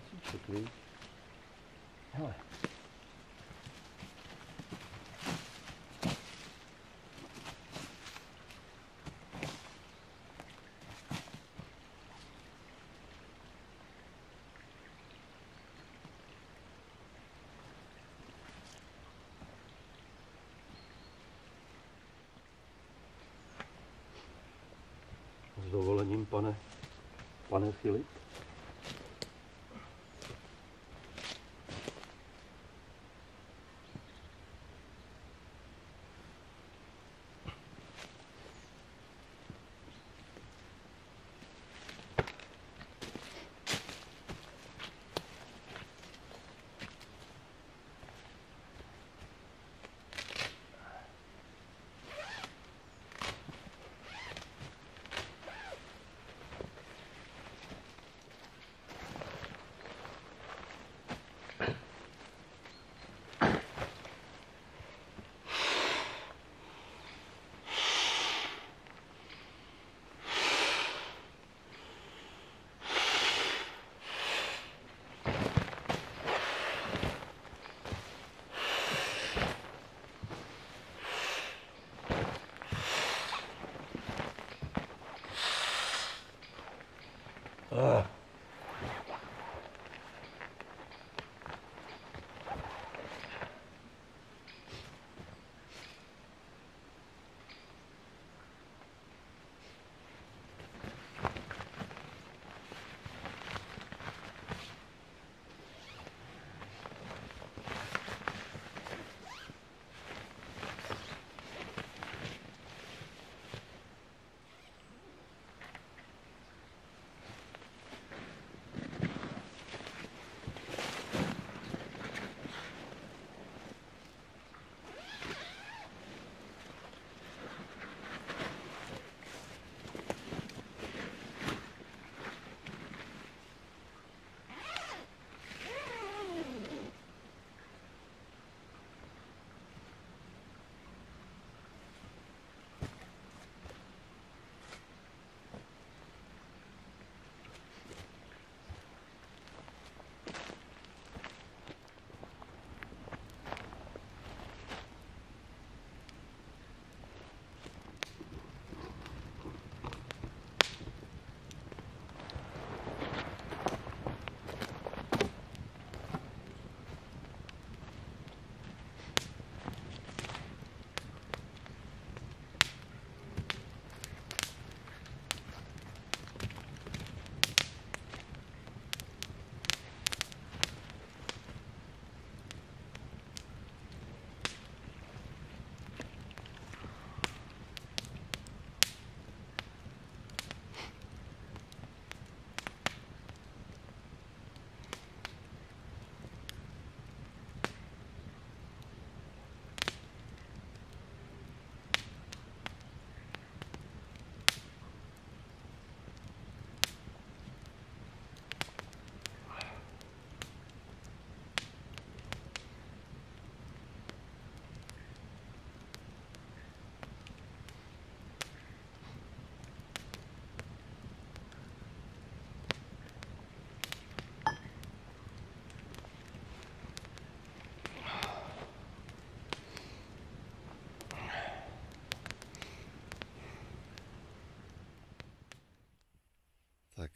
jsi špacíček, víš? Hele. S dovolením, pane, pane Filip.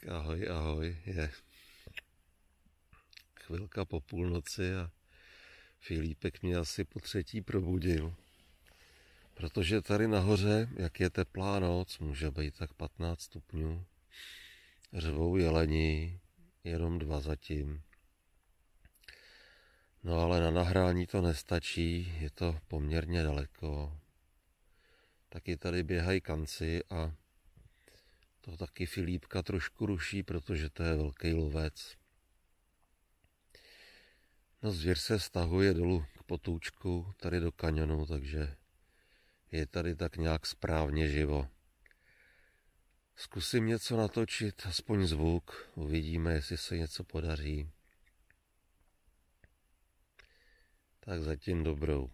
Tak ahoj, ahoj, je chvilka po půlnoci a Filipek mě asi po třetí probudil. Protože tady nahoře, jak je teplá noc, může být tak 15 stupňů, řvou jelení, jenom dva zatím. No ale na nahrání to nestačí, je to poměrně daleko. Taky tady běhají kanci a to taky Filipka trošku ruší, protože to je velký lovec. No zvěř se stahuje dolů k potůčku, tady do kanionu, takže je tady tak nějak správně živo. Zkusím něco natočit, aspoň zvuk, uvidíme, jestli se něco podaří. Tak zatím dobrou.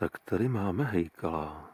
Tak tady máme hejkala.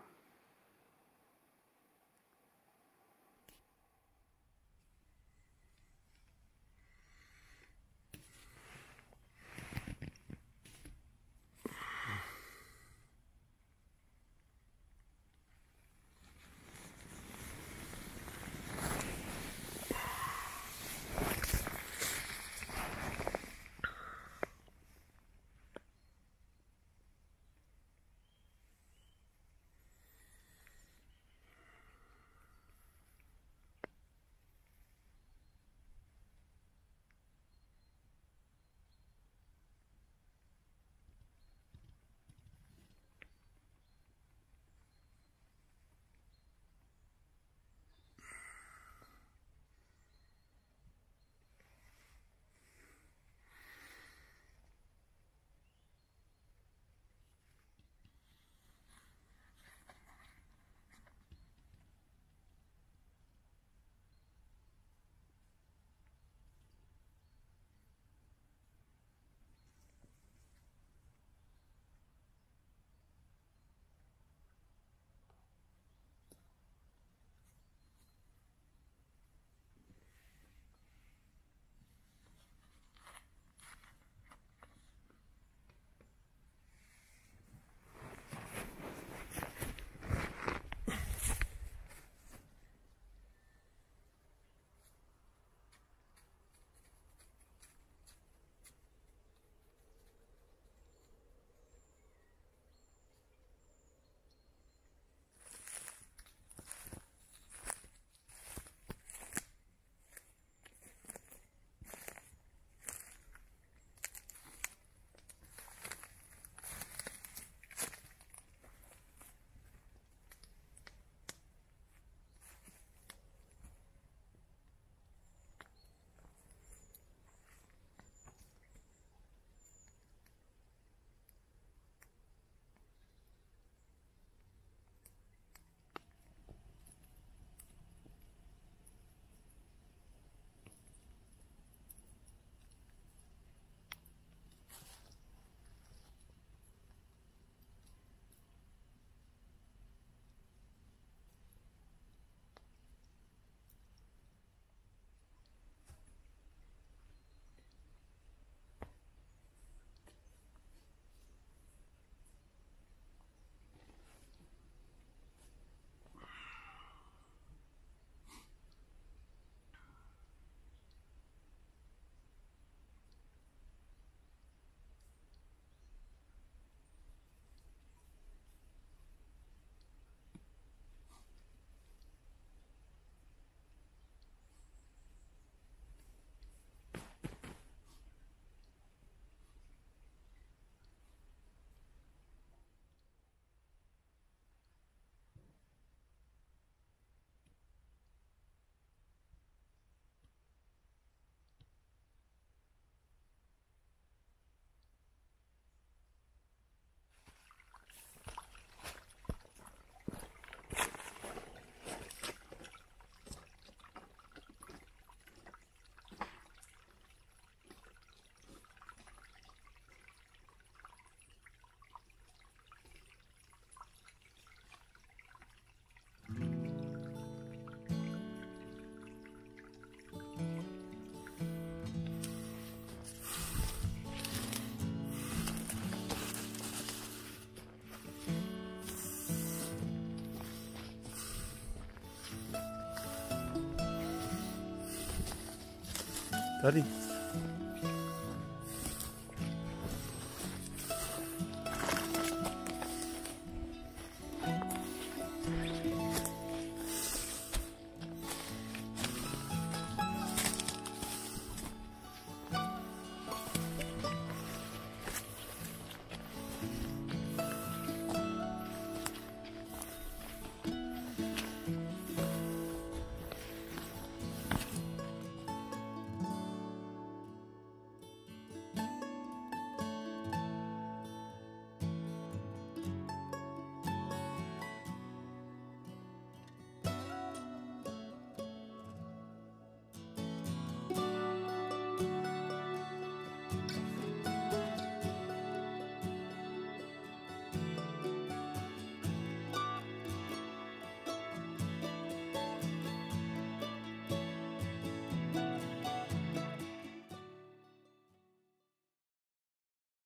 Tá ali.